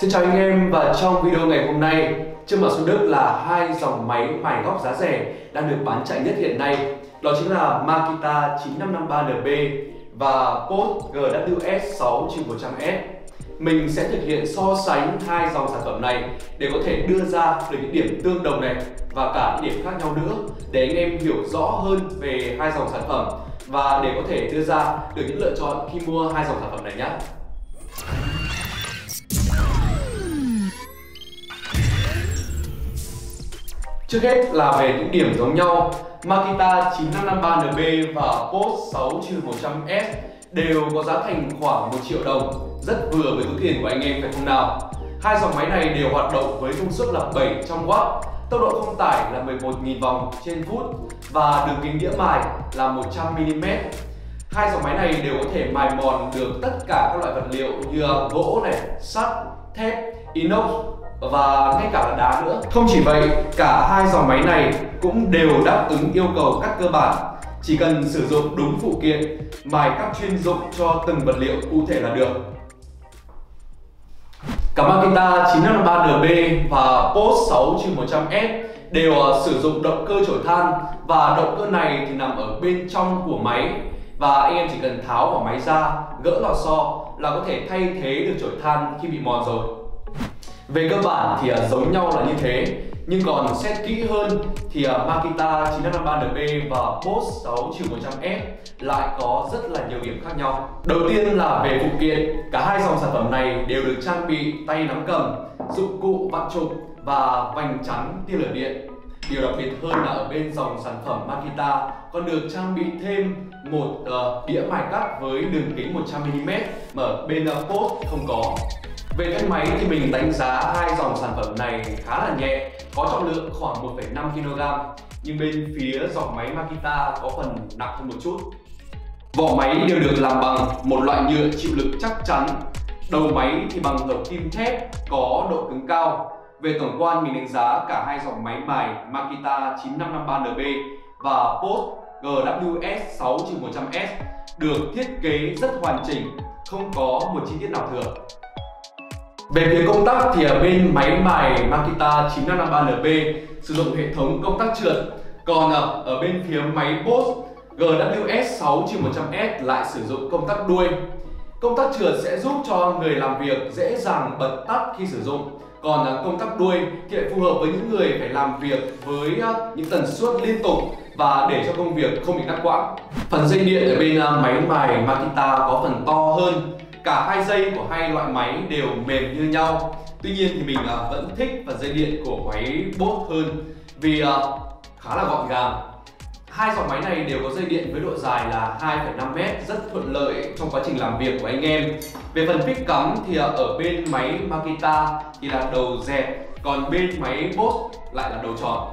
Xin chào anh em và trong video ngày hôm nay, trước mặt Xuân Đức là hai dòng máy mài góc giá rẻ đang được bán chạy nhất hiện nay. Đó chính là Makita 9553NB và Post GWS 6100S. Mình sẽ thực hiện so sánh hai dòng sản phẩm này để có thể đưa ra được những điểm tương đồng này và cả những điểm khác nhau nữa để anh em hiểu rõ hơn về hai dòng sản phẩm và để có thể đưa ra được những lựa chọn khi mua hai dòng sản phẩm này nhé. Trước hết là về những điểm giống nhau, Makita 9553NB và Post 6100S đều có giá thành khoảng 1 triệu đồng, rất vừa với túi tiền của anh em phải không nào? Hai dòng máy này đều hoạt động với công suất là 700W, tốc độ không tải là 11.000 vòng trên phút và đường kính đĩa mài là 100mm. Hai dòng máy này đều có thể mài mòn được tất cả các loại vật liệu như gỗ này, sắt, thép, inox và ngay cả là đá nữa. Không chỉ vậy, cả hai dòng máy này cũng đều đáp ứng yêu cầu cắt cơ bản. Chỉ cần sử dụng đúng phụ kiện, mài cắt chuyên dụng cho từng vật liệu cụ thể là được. Cả Makita 953NB và Post 6100S đều à, sử dụng động cơ chổi than và động cơ này thì nằm ở bên trong của máy và anh em chỉ cần tháo vỏ máy ra, gỡ lò xo là có thể thay thế được chổi than khi bị mòn rồi. Về cơ bản thì uh, giống nhau là như thế nhưng còn xét kỹ hơn thì uh, Makita 9553NB và Boss 6100S lại có rất là nhiều điểm khác nhau. Đầu tiên là về phụ kiện, cả hai dòng sản phẩm này đều được trang bị tay nắm cầm, dụng cụ vặn trục và vành chắn tia lửa điện. Điều đặc biệt hơn là ở bên dòng sản phẩm Makita còn được trang bị thêm một uh, đĩa mài cắt với đường kính 100mm mà ở bên ờ, uh, Post không có. Về thân máy thì mình đánh giá hai dòng sản phẩm này khá là nhẹ, có trọng lượng khoảng 1,5 kg. Nhưng bên phía dòng máy Makita có phần nặng hơn một chút. Vỏ máy đều được làm bằng một loại nhựa chịu lực chắc chắn. Đầu máy thì bằng hợp kim thép có độ cứng cao. Về tổng quan mình đánh giá cả hai dòng máy mài Makita 9553NB và Post GWS 6100S được thiết kế rất hoàn chỉnh, không có một chi tiết nào thừa. Về phía công tắc thì ở bên máy mài Makita 9553NB sử dụng hệ thống công tắc trượt. Còn ờ, ở bên phía máy Bosch GWS 6100S lại sử dụng công tắc đuôi. Công tắc trượt sẽ giúp cho người làm việc dễ dàng bật tắt khi sử dụng. Còn ờ, công tắc đuôi thì lại phù hợp với những người phải làm việc với ờ, những tần suất liên tục và để cho công việc không bị ngắt quãng. Phần dây điện ở bên máy mài Makita có phần to hơn cả hai dây của hai loại máy đều mềm như nhau. Tuy nhiên thì mình à, vẫn thích phần dây điện của máy Bosch hơn vì à, khá là gọn gàng. Hai dòng máy này đều có dây điện với độ dài là 2,5m rất thuận lợi trong quá trình làm việc của anh em. Về phần phích cắm thì à, ở bên máy Makita thì là đầu dẹt còn bên máy Bosch lại là đầu tròn.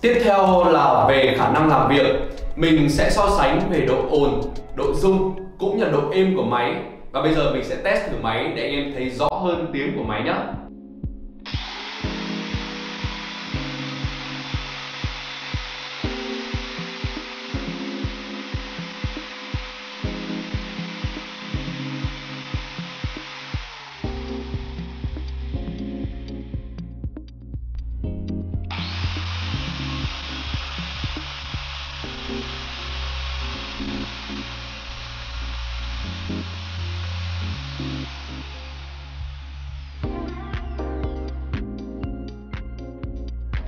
Tiếp theo là về khả năng làm việc. Mình sẽ so sánh về độ ồn, độ rung cũng như độ êm của máy và bây giờ mình sẽ test thử máy để anh em thấy rõ hơn tiếng của máy nhé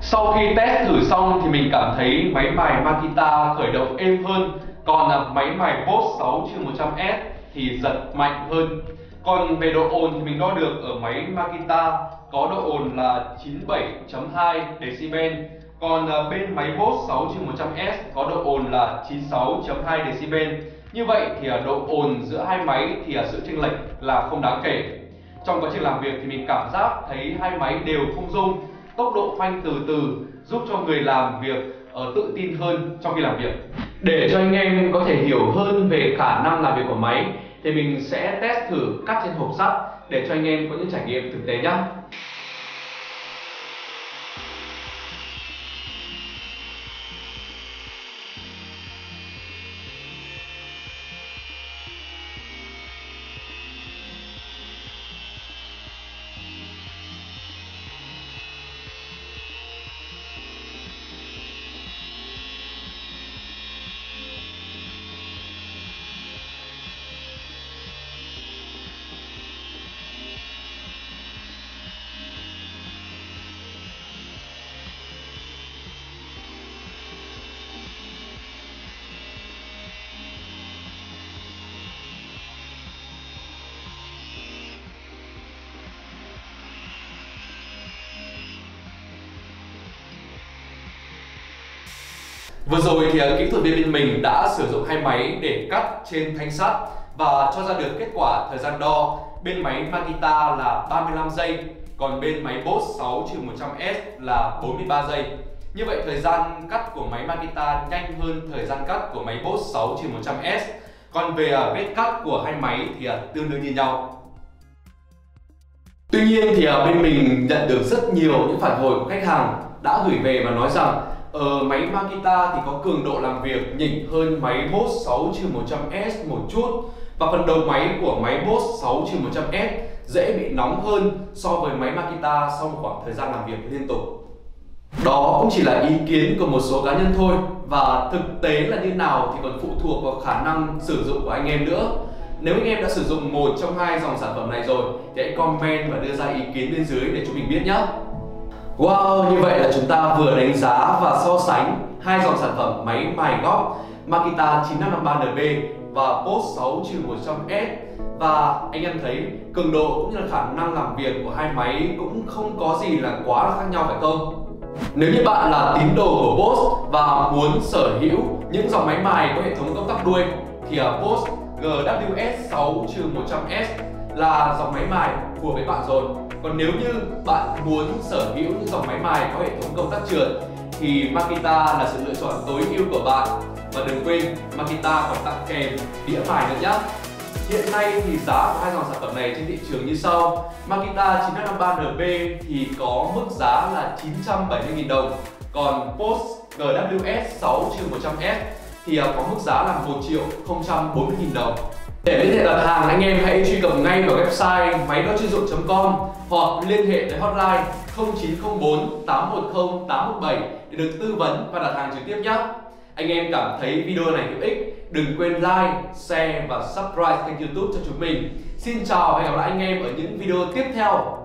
Sau khi test thử xong thì mình cảm thấy máy mài Makita khởi động êm hơn. Còn là máy mài Boss 6-100S thì giật mạnh hơn. Còn về độ ồn thì mình đo được ở máy Makita có độ ồn là 97.2 decibel. Còn ờ, bên máy Boss 6-100S có độ ồn là 96.2 decibel. Như vậy thì ờ, độ ồn giữa hai máy thì ờ, sự chênh lệch là không đáng kể. Trong quá trình làm việc thì mình cảm giác thấy hai máy đều không rung tốc độ phanh từ từ giúp cho người làm việc uh, tự tin hơn trong khi làm việc. Để cho anh em có thể hiểu hơn về khả năng làm việc của máy thì mình sẽ test thử cắt trên hộp sắt để cho anh em có những trải nghiệm thực tế nhé Vừa rồi thì à, kỹ thuật viên bên mình đã sử dụng hai máy để cắt trên thanh sắt và cho ra được kết quả thời gian đo. Bên máy Makita là 35 giây, còn bên máy Boss 6-100S là 43 giây. Như vậy thời gian cắt của máy Makita nhanh hơn thời gian cắt của máy Boss 6-100S còn về à, vết cắt của hai máy thì à, tương đương như nhau. Tuy nhiên thì bên mình nhận được rất nhiều những phản hồi của khách hàng đã gửi về và nói rằng ờ, máy Makita thì có cường độ làm việc nhỉnh hơn máy Boss 6-100S một chút và phần đầu máy của máy Boss 6-100S dễ bị nóng hơn so với máy Makita sau một khoảng thời gian làm việc liên tục. Đó cũng chỉ là ý kiến của một số cá nhân thôi và thực tế là như nào thì còn phụ thuộc vào khả năng sử dụng của anh em nữa. Nếu anh em đã sử dụng một trong hai dòng sản phẩm này rồi thì hãy comment và đưa ra ý kiến bên dưới để chúng mình biết nhé. Wow, như vậy là chúng ta vừa đánh giá và so sánh hai dòng sản phẩm máy mài góc Makita 9553NB và Post 6-100S và anh em thấy cường độ cũng như là khả năng làm việc của hai máy cũng không có gì là quá là khác nhau phải không? Nếu như bạn là tín đồ của Boss và muốn sở hữu những dòng máy mài có hệ thống công tắc đuôi thì Boss GWS 6-100S là dòng máy mài của với bạn rồi còn nếu như bạn muốn sở hữu những dòng máy mài có hệ thống công tắc trượt, thì Makita là sự lựa chọn tối ưu của bạn. Và đừng quên, Makita còn tặng kèm đĩa mài nữa nhé Hiện nay thì giá của hai dòng sản phẩm này trên thị trường như sau. Makita 9553NB thì có mức giá là 970.000 đồng. Còn Post GWS 6-100S thì có mức giá là 1 triệu 040.000 đồng để liên hệ đặt hàng anh em hãy truy cập ngay vào website máy đo chuyên dụng.com hoặc liên hệ tới hotline 0904 810 817 để được tư vấn và đặt hàng trực tiếp nhé. Anh em cảm thấy video này hữu ích, đừng quên like, share và subscribe kênh youtube cho chúng mình. Xin chào và hẹn gặp lại anh em ở những video tiếp theo.